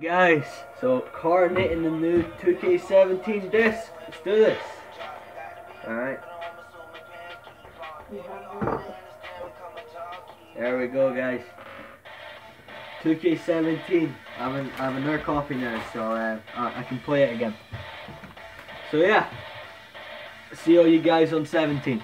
Guys, so coordinating the new 2K17 disc. Let's do this. Alright. There we go guys. 2K17. I have, an, I have another coffee now so uh, I can play it again. So yeah. See all you guys on 17.